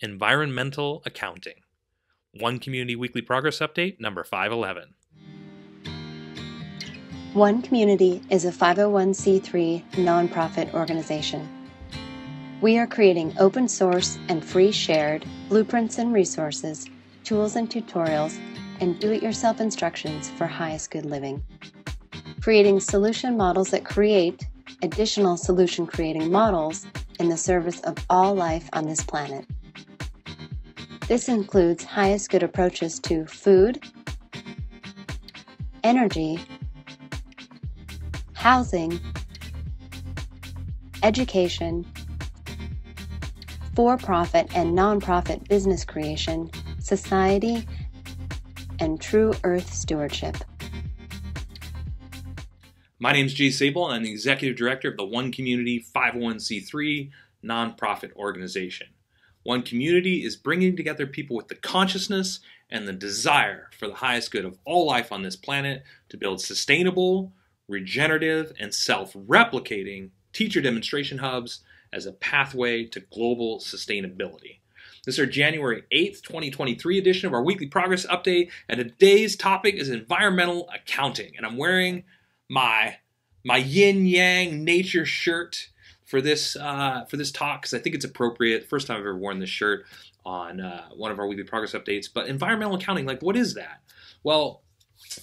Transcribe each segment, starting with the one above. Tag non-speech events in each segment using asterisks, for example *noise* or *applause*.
Environmental Accounting. One Community Weekly Progress Update, number 511. One Community is a 501c3 nonprofit organization. We are creating open source and free shared blueprints and resources, tools and tutorials, and do it yourself instructions for highest good living. Creating solution models that create additional solution creating models in the service of all life on this planet. This includes highest good approaches to food, energy, housing, education, for profit and nonprofit business creation, society, and true earth stewardship. My name is Jae Sabol, and I'm the Executive Director of the One Community 501c3 nonprofit organization. One Community is bringing together people with the consciousness and the desire for the highest good of all life on this planet to build sustainable, regenerative, and self replicating teacher demonstration hubs as a pathway to global sustainability. This is our January 8th, 2023 edition of our weekly progress update, and today's topic is environmental accounting. And I'm wearing my my yin yang nature shirt for this uh, for this talk because I think it's appropriate. First time I've ever worn this shirt on uh, one of our weekly progress updates. But environmental accounting, like what is that? Well,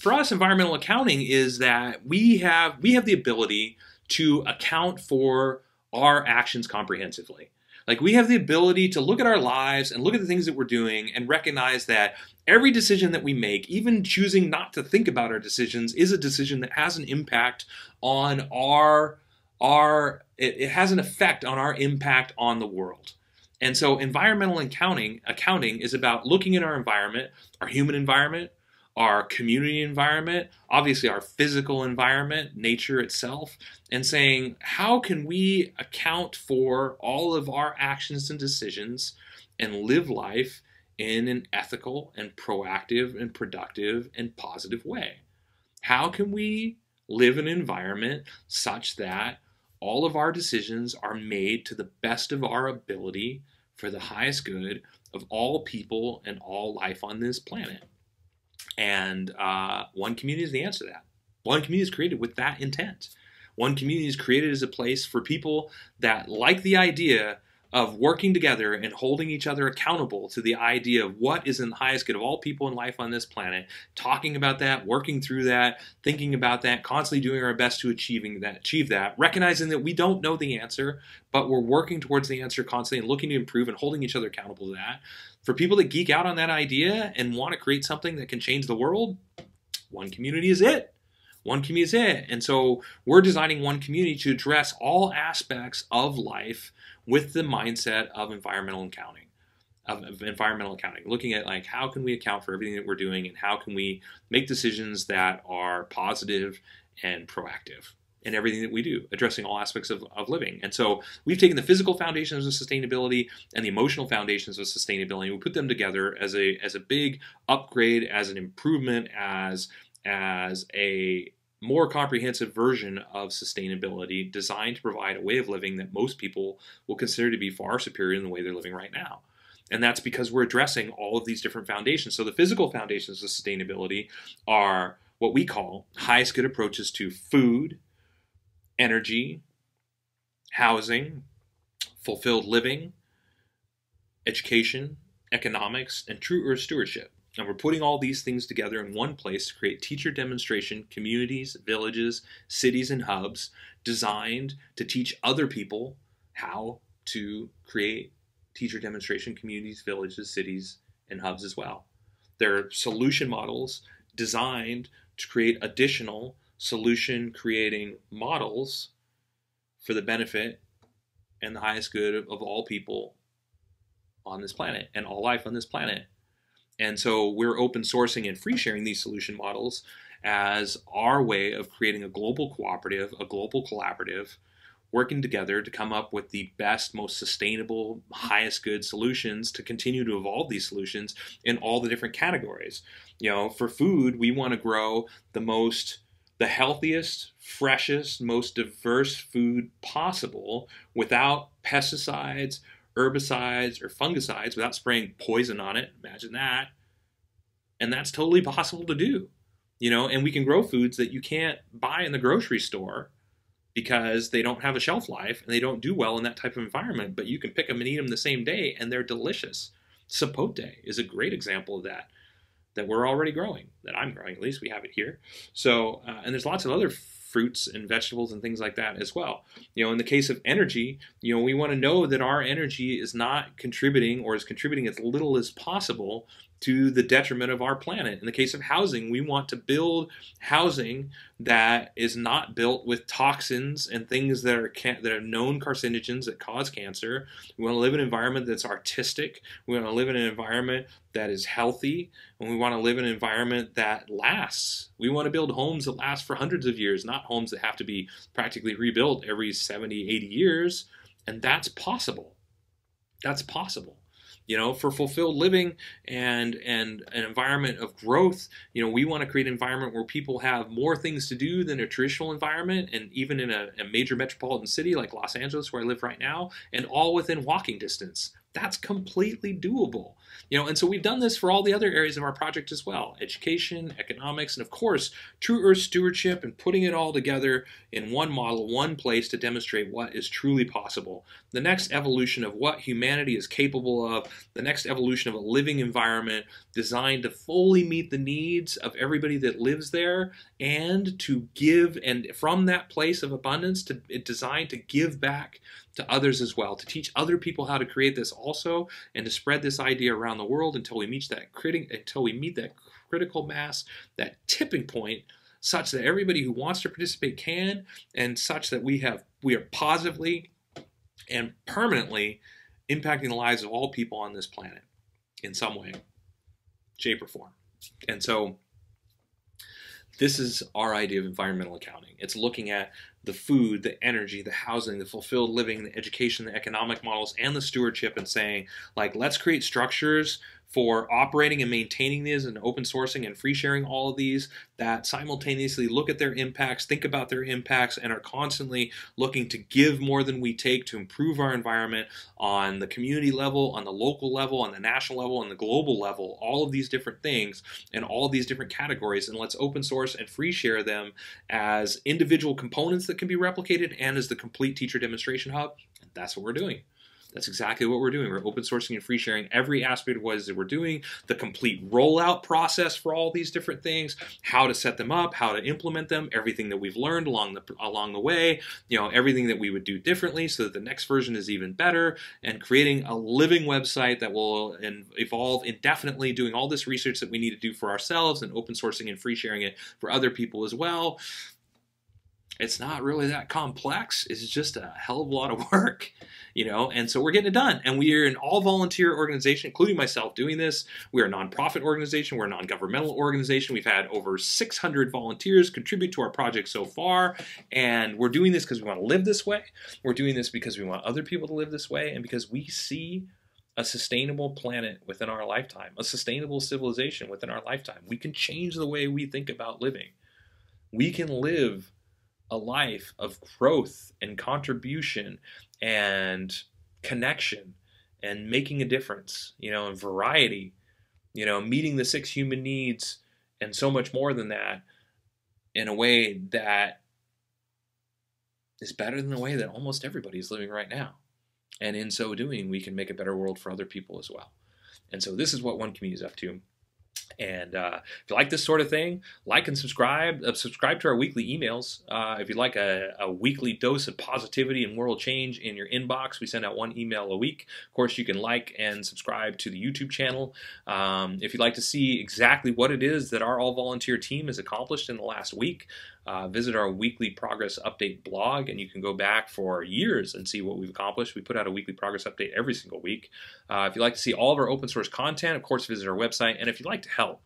for us, environmental accounting is that we have we have the ability to account for our actions comprehensively. Like we have the ability to look at our lives and look at the things that we're doing and recognize that every decision that we make, even choosing not to think about our decisions, is a decision that has an impact on our our it, it has an effect on our impact on the world. And so environmental accounting accounting is about looking at our environment, our human environment, our community environment, obviously our physical environment, nature itself, and saying, how can we account for all of our actions and decisions and live life in an ethical and proactive and productive and positive way? How can we live in an environment such that all of our decisions are made to the best of our ability for the highest good of all people and all life on this planet. And uh, one community is the answer to that. One community is created with that intent. One community is created as a place for people that like the idea of working together and holding each other accountable to the idea of what is in the highest good of all people in life on this planet, talking about that, working through that, thinking about that, constantly doing our best to achieving that, achieve that, recognizing that we don't know the answer, but we're working towards the answer constantly and looking to improve and holding each other accountable to that. For people that geek out on that idea and want to create something that can change the world, one community is it. One community is it. And so we're designing one community to address all aspects of life with the mindset of environmental accounting of, environmental accounting looking at like how can we account for everything that we're doing and how can we make decisions that are positive and proactive in everything that we do, addressing all aspects of, of living. And so we've taken the physical foundations of sustainability and the emotional foundations of sustainability, we put them together as a as a big upgrade, as an improvement, as as a more comprehensive version of sustainability designed to provide a way of living that most people will consider to be far superior than the way they're living right now. And that's because we're addressing all of these different foundations. So the physical foundations of sustainability are what we call highest good approaches to food, energy, housing, fulfilled living, education, economics, and true earth stewardship. And we're putting all these things together in one place to create teacher demonstration communities, villages, cities, and hubs designed to teach other people how to create teacher demonstration communities, villages, cities, and hubs as well. They're solution models designed to create additional solution creating models for the benefit and the highest good of, of all people on this planet and all life on this planet. And so we're open sourcing and free sharing these solution models as our way of creating a global cooperative, a global collaborative, working together to come up with the best, most sustainable, highest good solutions to continue to evolve these solutions in all the different categories. You know, for food, we want to grow the most the healthiest, freshest, most diverse food possible without pesticides, herbicides or fungicides without spraying poison on it. Imagine that. And that's totally possible to do. You know, and we can grow foods that you can't buy in the grocery store because they don't have a shelf life and they don't do well in that type of environment, but you can pick them and eat them the same day and they're delicious. Sapote is a great example of that that we're already growing, that I'm growing, at least we have it here. So, uh, and there's lots of other fruits and vegetables and things like that as well. You know, in the case of energy, you know, we want to know that our energy is not contributing or is contributing as little as possible to the detriment of our planet. In the case of housing, we want to build housing that is not built with toxins and things that are that are known carcinogens that cause cancer. We want to live in an environment that's artistic. We want to live in an environment that is healthy, and we want to live in an environment that lasts. We want to build homes that last for hundreds of years, not homes that have to be practically rebuilt every 70, 80 years, and that's possible. That's possible you know for fulfilled living and and an environment of growth. You know we want to create an environment where people have more things to do than a traditional environment and even in a, a major metropolitan city like los angeles where i live right now and all within walking distance that's completely doable. You know and so we've done this for all the other areas of our project as well education economics and of course true earth stewardship and putting it all together in one model one place to demonstrate what is truly possible. The next evolution of what humanity is capable of the next evolution of a living environment designed to fully meet the needs of everybody that lives there and to give and from that place of abundance to designed to give back to others as well, to teach other people how to create this also, and to spread this idea around the world until we meet that critic, until we meet that critical mass, that tipping point, such that everybody who wants to participate can, and such that we have we are positively and permanently impacting the lives of all people on this planet in some way, shape, or form. And so this is our idea of environmental accounting. It's looking at the food, the energy, the housing, the fulfilled living, the education, the economic models, and the stewardship, and saying, like, let's create structures for operating and maintaining these and open sourcing and free sharing all of these that simultaneously look at their impacts, think about their impacts, and are constantly looking to give more than we take to improve our environment on the community level, on the local level, on the national level, on the global level, all of these different things and all of these different categories. And let's open source and free share them as individual components that can be replicated and as the complete teacher demonstration hub. That's what we're doing. That's exactly what we're doing. We're open sourcing and free sharing every aspect of what is that we're doing, the complete rollout process for all these different things, how to set them up, how to implement them, everything that we've learned along the along the way, you know, everything that we would do differently so that the next version is even better, and creating a living website that will evolve indefinitely, doing all this research that we need to do for ourselves and open sourcing and free sharing it for other people as well it's not really that complex. It's just a hell of a lot of *laughs* work, you know. And so we're getting it done. And we are an all volunteer organization, including myself, doing this. We are a nonprofit organization. We're a non governmental organization. We've had over 600 volunteers contribute to our project so far. And we're doing this because we want to live this way. We're doing this because we want other people to live this way, and because we see a sustainable planet within our lifetime, a sustainable civilization within our lifetime. We can change the way we think about living. We can live a life of growth and contribution and connection and making a difference, you know, and variety, you know, meeting the six human needs and so much more than that in a way that is better than the way that almost everybody is living right now. And in so doing, we can make a better world for other people as well. And so this is what One Community is up to. And uh, if you like this sort of thing, like and subscribe. Uh, subscribe to our weekly emails. Uh, if you'd like a, a, weekly dose of positivity and world change in your inbox, we send out one email a week. Of course, you can like and subscribe to the YouTube channel. Um, if you'd like to see exactly what it is that our all volunteer team has accomplished in the last week, uh, visit our weekly progress update blog, and you can go back for years and see what we've accomplished. We put out a weekly progress update every single week. Uh, if you'd like to see all of our open source content, of course, visit our website. And if you'd like to help,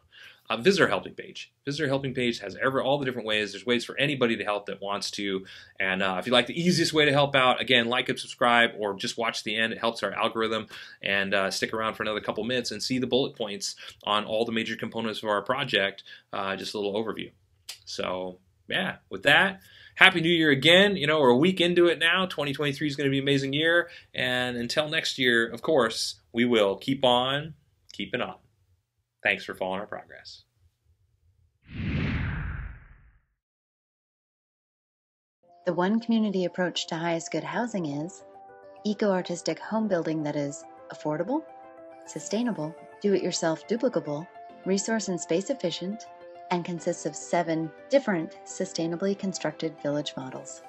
uh, visit our helping page. Visit our helping page has ever all the different ways. There's ways for anybody to help that wants to. And uh, if you like the easiest way to help out, again, like and subscribe, or just watch the end. It helps our algorithm. And uh, stick around for another couple minutes and see the bullet points on all the major components of our project. Uh, just a little overview. So yeah, with that, Happy New Year again. You know, we're a week into it now. 2023 is going to be an amazing year. And until next year, of course, we will keep on keeping on. Thanks for following our progress. The one community approach to highest good housing is eco artistic home building that is affordable, sustainable, do it yourself duplicable, resource and space efficient, and consists of seven different sustainably constructed village models.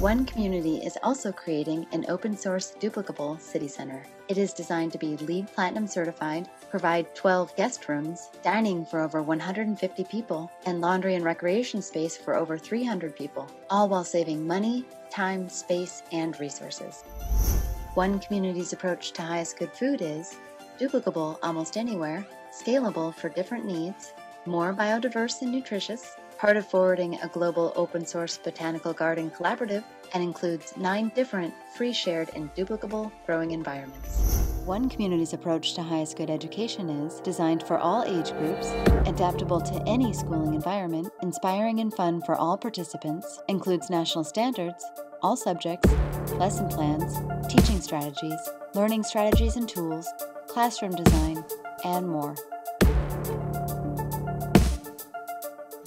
One Community is also creating an open source duplicable city center. It is designed to be LEED Platinum certified, provide 12 guest rooms, dining for over 150 people, and laundry and recreation space for over 300 people, all while saving money, time, space, and resources. One Community's approach to highest good food is duplicable almost anywhere, scalable for different needs, more biodiverse and nutritious, part of forwarding a global open source botanical garden collaborative, and includes nine different free shared and duplicable growing environments. One Community's approach to highest good education is designed for all age groups, adaptable to any schooling environment, inspiring and fun for all participants, includes national standards, all subjects, lesson plans, teaching strategies, learning strategies and tools, classroom design, and more.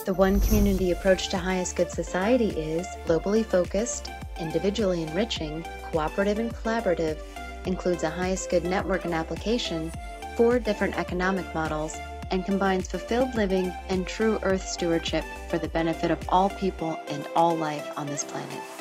The One Community approach to highest good society is globally focused, individually enriching, cooperative and collaborative, includes a highest good network and application, four different economic models, and combines fulfilled living and true earth stewardship for the benefit of all people and all life on this planet.